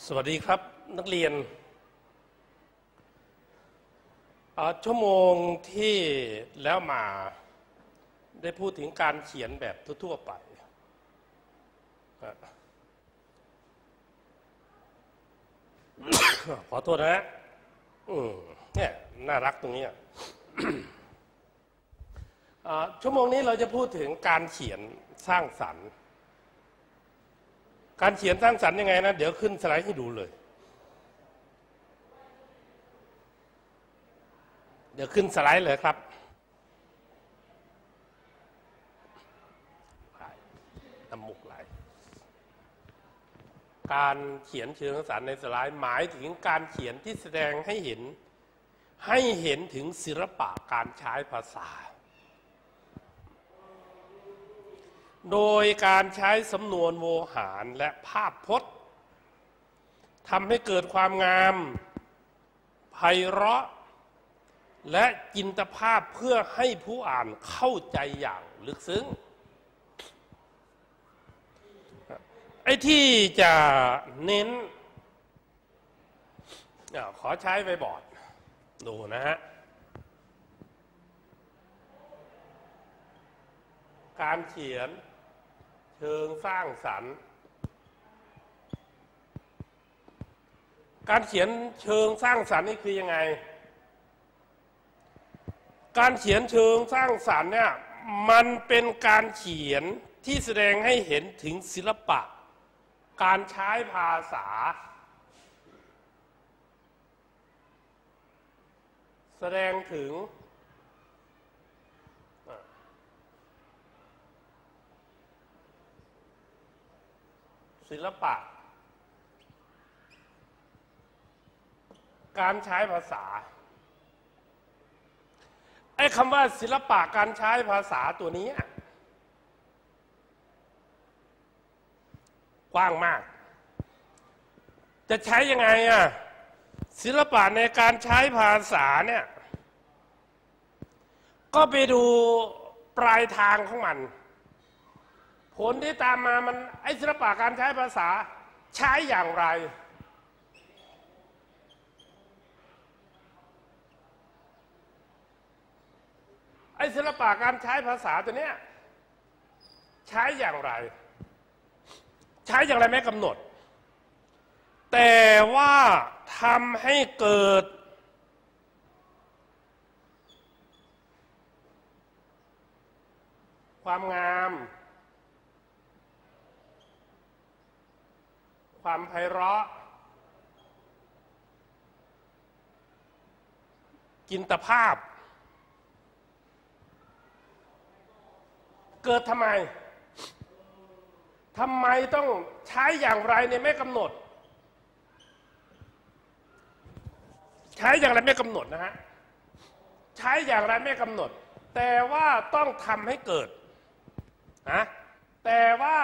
สวัสดีครับนักเรียน ชั่วโมงที่แล้วมาได้พูดถึงการเขียนแบบทั่ว ๆ ไป ขอโทษนะอืมเนี่ยน่ารักตรงนี้ชั่วโมงนี้เราจะพูดถึงการเขียนสร้างสรรค์ การเขียนสร้างสรรค์ยังไงนะ เดี๋ยวขึ้นสไลด์ให้ดูเลย เดี๋ยวขึ้นสไลด์เลยครับ น้ำมุกไหล การเขียนเชิงสรรค์ในสไลด์หมายถึงการเขียนที่แสดงให้เห็น ให้เห็นถึงศิลปะการใช้ภาษา โดยการใช้สำนวนโวหารและภาพพจน์ทำให้เกิดความงามไพเราะ และจินตภาพเพื่อให้ผู้อ่านเข้าใจอย่างลึกซึ้ง ไอ้ที่จะเน้น ขอใช้ไวบอร์ด ดูนะฮะการเขียน ชิงสร้างสรรค์ การเขียนเชิงสร้างสรรค์นี่คือยังไง การเขียนเชิงสร้างสรรค์เนี่ยมันเป็นการเขียนที่แสดงให้เห็นถึงศิลปะ การใช้ภาษา แสดงถึง ศิลปะ การใช้ภาษาไอ้คำว่าศิลปะการใช้ภาษาตัวนี้กว้างมาก จะใช้ยังไงอะศิลปะในการใช้ภาษาเนี่ย ก็ไปดูปลายทางของมัน ผลที่ตามมามันไอศิลปะการใช้ภาษาใช้อย่างไร ไอศิลปะการใช้ภาษาตัวเนี้ยใช้อย่างไร ใช้อย่างไรไม่กำหนด แต่ว่าทำให้เกิดความงาม ความไพเราะ กินตภาพ เกิดทำไมทำไมต้องใช้อย่างไรในไม่กำหนด ใช้อย่างไรไม่กำหนดนะฮะใช้อย่างไรไม่กำหนด แต่ว่าต้องทำให้เกิดนะแต่ว่า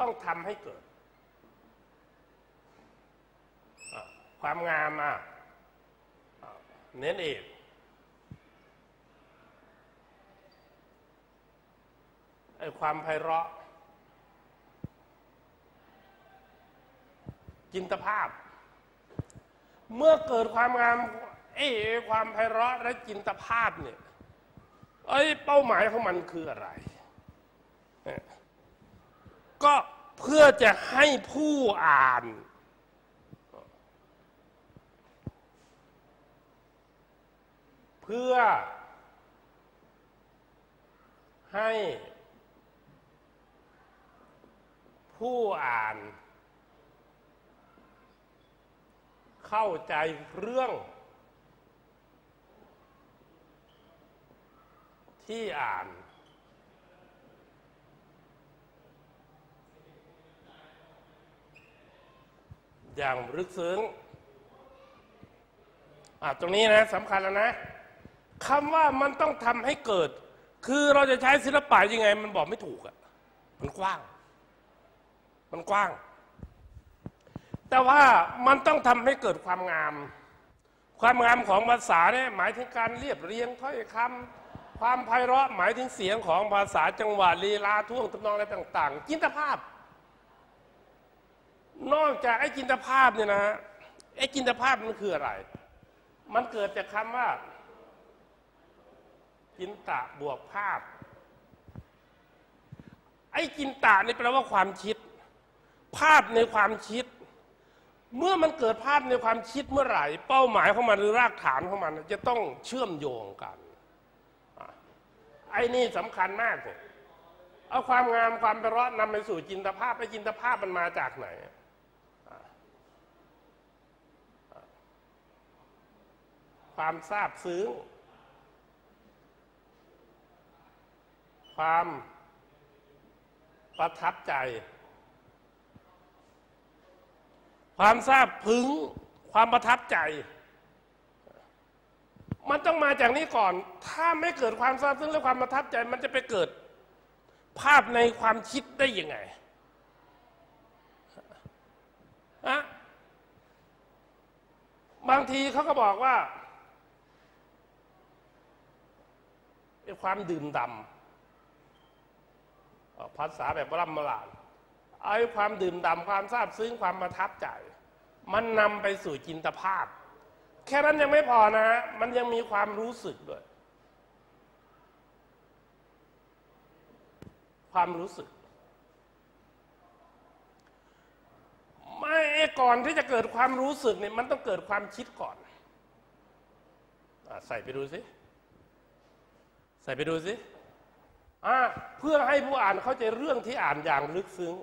ต้องทำให้เกิด ความงามอะเน้นเอกไอ้ความไพเราะ จินตภาพ เมื่อเกิดความงามไอ้ความไพเราะและจินตภาพเนี่ยไอ้เป้าหมายของมันคืออะไร ก็ พื่อจะให้ผู้อ่าน เพื่อ ให้ ผู้อ่าน เข้าใจเรื่อง ที่อ่าน อย่างลึกซึ้งอะตรงนี้นะสำคัญแล้วนะคำว่ามันต้องทำให้เกิด คือเราจะใช้ศิลปะยังไง มันบอกไม่ถูกอะ่ะมันกว้าง มันกว้าง แต่ว่ามันต้องทำให้เกิดความงาม ความงามของภาษาเนี่ยหมายถึงการเรียบเรียงถ้อยคำความไพเราะหมายถึงเสียงของภาษาจังหวะลีลาท่วงทำนองอะไรต่าง ๆ จินตภาพ นอกจากไอ้จินตภาพเนี่ยนะไอ้จินตภาพมันคืออะไร มันเกิดจากคำว่า จินตะบวกภาพ ไอ้จินตะนี่แปลว่าความคิด ภาพในความคิด เมื่อมันเกิดภาพในความคิดเมื่อไหร่ เป้าหมายของมันหรือรากฐานของมัน จะต้องเชื่อมโยงกันอไอ้นี่สำคัญมากเลยเอาความงามความไพเราะนำไปสู่จินตภาพไอ้จินตภาพมันมาจากไหนอะอะ ความทราบซึ้ง ความประทับใจ ความทราบพึง ความประทับใจ มันต้องมาจากนี้ก่อน ถ้าไม่เกิดความทราบซึ้งและความประทับใจ มันจะไปเกิดภาพในความคิดได้ยังไงอะบางทีเขาก็บอกว่า ไอ้ความดื่มดำภาษาแบบร่ำมลานไอ้ความดื่มดำความซาบซึ้งความประทับใจ มันนำไปสู่จินตภาพ แค่นั้นยังไม่พอนะฮะมันยังมีความรู้สึกด้วย ความรู้สึกไม่ก่อนที่จะเกิดความรู้สึกเนี่ยมันต้องเกิดความคิดก่อนอใส่ไปดูสิ ใส่ไปดูสิอ่าเพื่อให้ผู้อ่านเข้าใจเรื่องที่อ่านอย่างลึกซึ้ง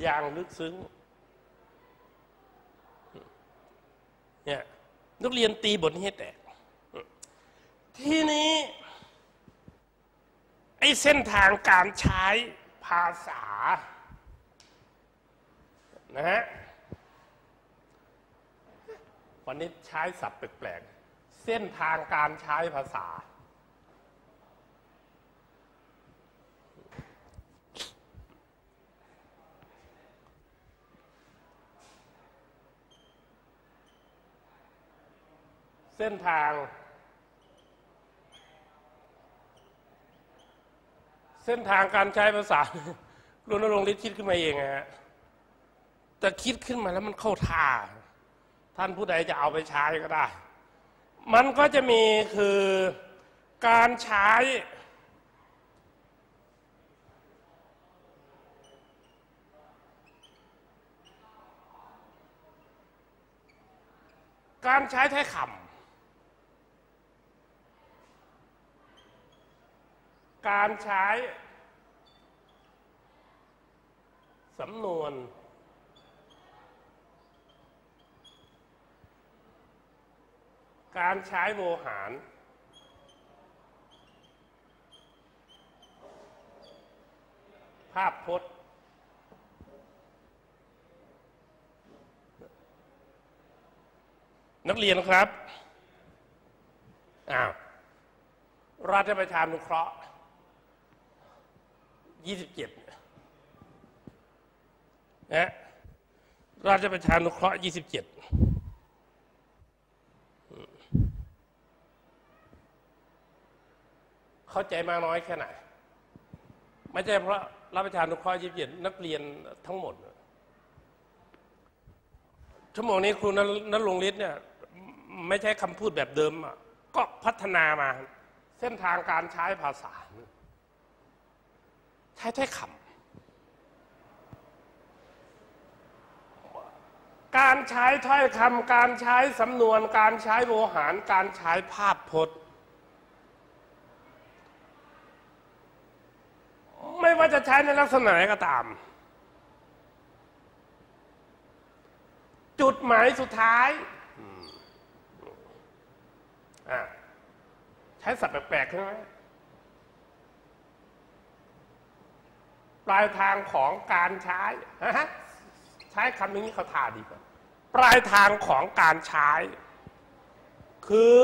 อย่างลึกซึ้งเนี่ยนักเรียนตีบทนี้ให้แตก ทีนี้ ไอ้เส้นทางการใช้ภาษานะฮะวันนี้ใช้ศัพท์แปลกๆ เส้นทางการใช้ภาษา เส้นทาง เส้นทางการใช้ภาษารุนรงค์ฤทธิ์คิดขึ้นมาเองฮะแต่คิดขึ้นมาแล้วมันเข้าท่า ท่านผู้ใดจะเอาไปใช้ก็ได้ มันก็จะมีคือการใช้การใช้ถ้อยคำการใช้สำนวน การใช้โวหาร ภาพพจน์ นักเรียนครับอ้าวราชประชานุเคราะห์ 27นะราชประชานุเคราะห์ 27 เข้าใจมากน้อยแค่ไหน ไม่ใช่เพราะรับประทานนุเคราะห์ยิบเย็นนักเรียนทั้งหมด ชั่วโมงนี้ครูนันนรงฤทธิ์เนี่ย ไม่ใช่คำพูดแบบเดิมอะก็พัฒนามา เส้นทางการใช้ภาษา ใช้ถ้อยคำการใช้ถ้อยคำการใช้สำนวน การใช้โวหาร การใช้ภาพพจน์ ไม่ ว่าจะใช้ในลักษณะไหนก็ตาม จุดหมายสุดท้ายใช้สับแปลกๆใช่ไหมปลายทางของการใช้ใช้คำนี้เขาทาดีกว่า ปลายทางของการใช้ คือ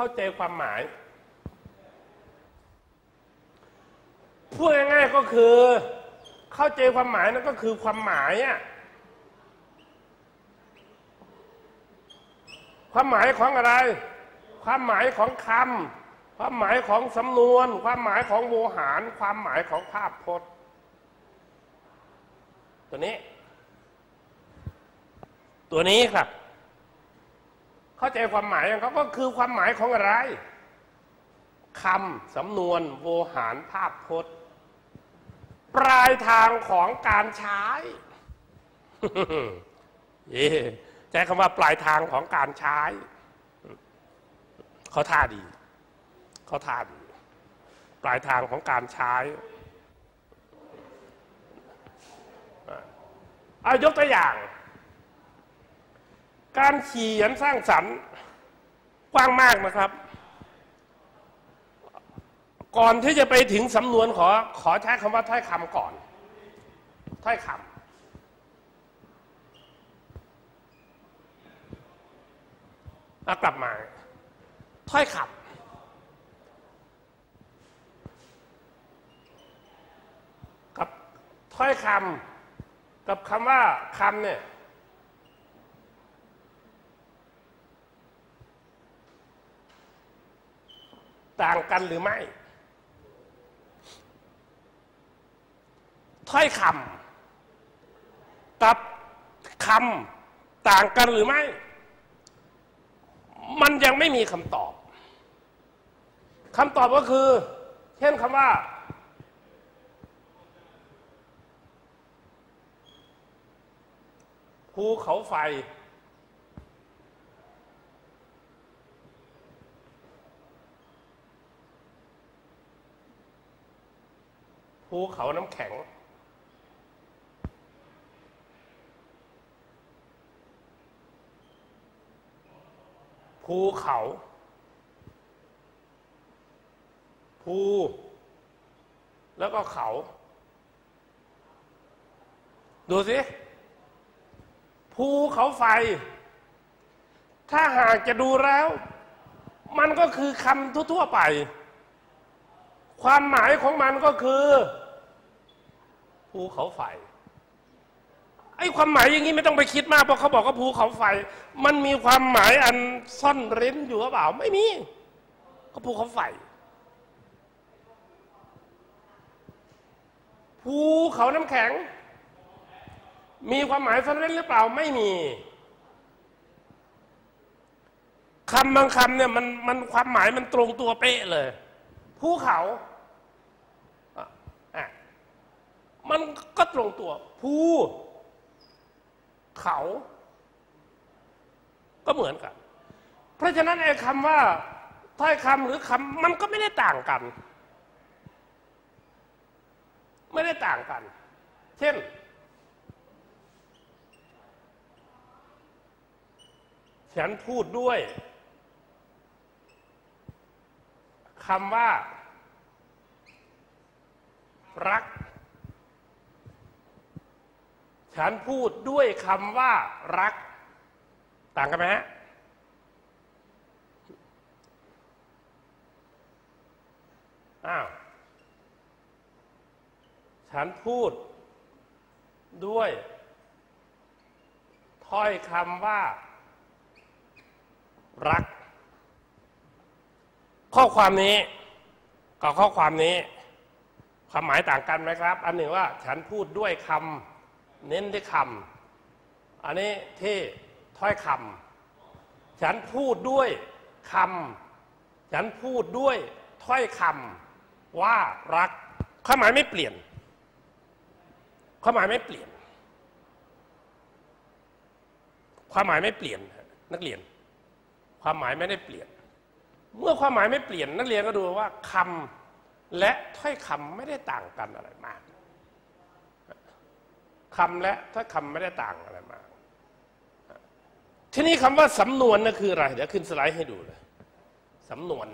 เข้าใจความหมายพูดง่ายๆก็คือ เข้าใจความหมายนั่นก็คือความหมายอะความหมายของอะไร ความหมายของคำความหมายของสำนวน ความหมายของโวหาร ความหมายของภาพพจน์ ตัวนี้ ตัวนี้ครับ เข้าใจความหมายของเขาก็คือความหมายของอะไรคำสำนวนโวหารภาพพจน์ ปลายทางของการใช้เย่ใช้คำว่าปลายทางของการใช้เขาท่าดีเขาท่าดี ปลายทางของการใช้อายกตัวอย่าง การเขียนสร้างสรรค์กว้างมากนะครับ ก่อนที่จะไปถึงสำนวนขอขอใช้คำว่าถ้อยคำก่อนถ้อยคำแล้วกลับมา ถ้อยคำกับถ้อยคำกับคำว่าคำเนี่ย ต่างกันหรือไม่ ถ้อยคำกับคำต่างกันหรือไม่ มันยังไม่มีคำตอบคำตอบก็คือ เช่นคำว่า ภูเขาไฟ ภูเขาน้ำแข็ง ภูเขา ภู แล้วก็เขา ดูสิ ภูเขาไฟ ถ้าหากจะดูแล้ว มันก็คือคำทั่วๆไปความหมายของมันก็คือ ภูเขาไฟไอ้ความหมายอย่างนี้ไม่ต้องไปคิดมากเพราะเขาบอกว่าภูเขาไฟ มันมีความหมายอันซ่อนเร้นอยู่หรือเปล่าไม่มีก็ภูเขาไฟภูเขาน้ำแข็ง มีความหมายซ่อนเร้นหรือเปล่าไม่มีคำบางคำเนี่ยมันมันความหมายมันตรงตัวเป๊ะเลยภูเขาอะ มันก็ตรงตัวภูเขา ก็เหมือนกัน เพราะฉะนั้นไอ้คำว่าถ้อยคำหรือคำมันก็ไม่ได้ต่างกัน ไม่ได้ต่างกัน เช่น ฉันพูดด้วยคำว่า รัก ฉันพูดด้วยคำว่ารัก ต่างกันไหมฮะอ้าวฉันพูดด้วย ถ้อยคำว่า รัก ข้อความนี้กับข้อความนี้ ความหมายต่างกันไหมครับ อันหนึ่งว่าฉันพูดด้วยคำ เน้นที่คำอันนี้ที่ถ้อยคำฉันพูดด้วยคำฉันพูดด้วยถ้อยคำว่ารักความหมายไม่เปลี่ยนความหมายไม่เปลี่ยน ความหมายไม่เปลี่ยนนักเรียน ความหมายไม่ได้เปลี่ยน เมื่อความหมายไม่เปลี่ยน นักเรียนก็ดูว่าคำและถ้อยคำไม่ได้ต่างกันอะไรมาก คำและถ้าคำไม่ได้ต่างอะไรมา ทีนี้คำว่าสำนวนนั่นคืออะไรเดี๋ยวขึ้นสไลด์ให้ดูเลยสำนวน